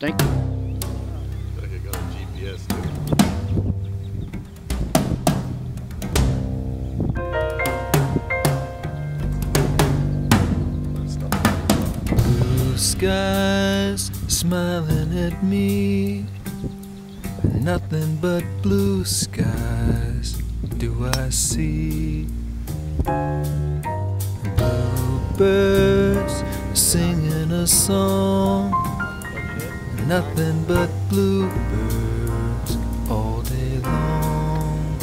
Too. Blue skies smiling at me. Nothing but blue skies do I see. Bluebirds singing a song. Nothing but bluebirds all day long.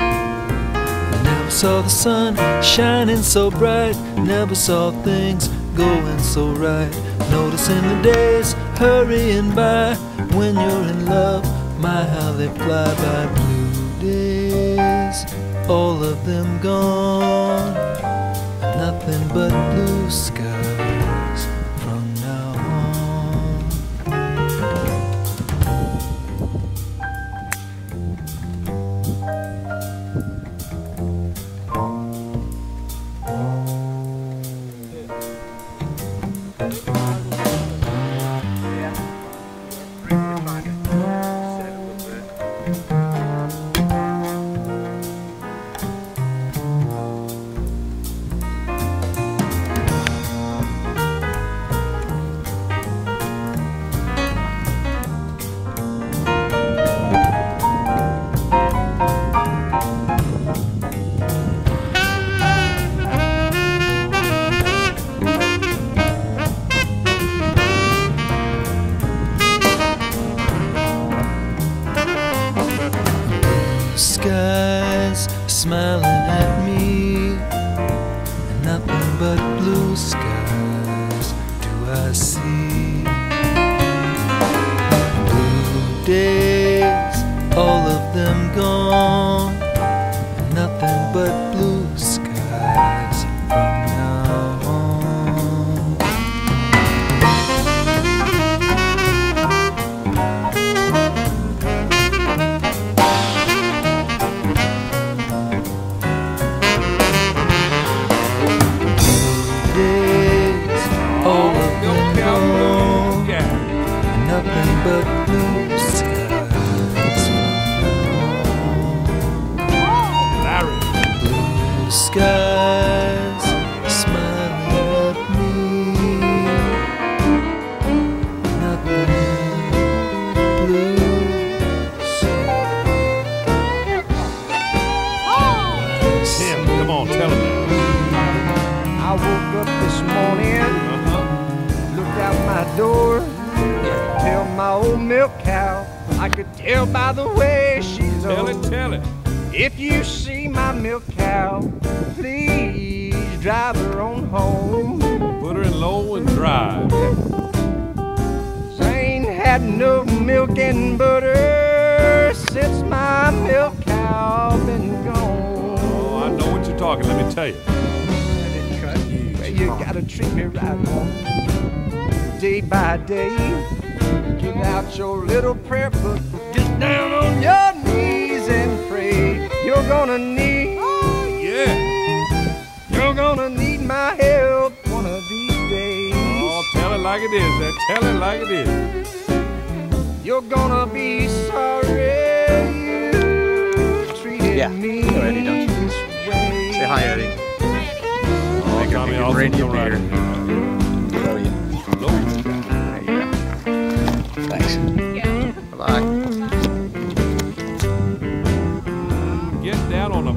I never saw the sun shining so bright. Never saw things going so right. Noticing the days hurrying by. When you're in love, my how they fly by. Blue days, all of them gone. Nothing but blue skies blue skies but blue skies. Larry. Blue skies smiling at me. Nothing blue skies. Tim, come on, tell him now. I woke up this morning, uh-huh. looked out my door, tell my old milk cow. I could tell by the way she's Tell old. it, tell it. If you see my milk cow, please drive her on home. Put her in low and drive. I ain't had no milk and butter since my milk cow been gone. Oh, I know what you're talking. Let me tell you. Well, you gotta treat me right. Day by day, get out your little prayer book, get down on your knees and pray. You're gonna need, oh, Yeah. you're gonna need my help one of these days. Oh, tell it like it is. There. Tell it like it is. You're gonna be sorry you treated Yeah, me you know Eddie, don't you? this way. Say hi, Eddie. Oh, Make a- Tommy make a also radio come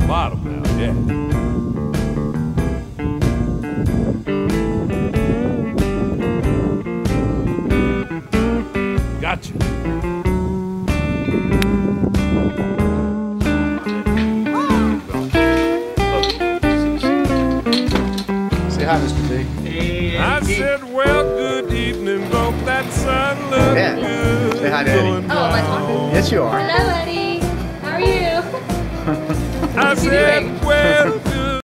bottom now. Yeah. Gotcha. Say hi, Mr. B. I said, well, good evening, both that sun look Yeah. good. Say hi to Eddie. Oh, am I talking? Yes, you are. Hello, Eddie. How are you?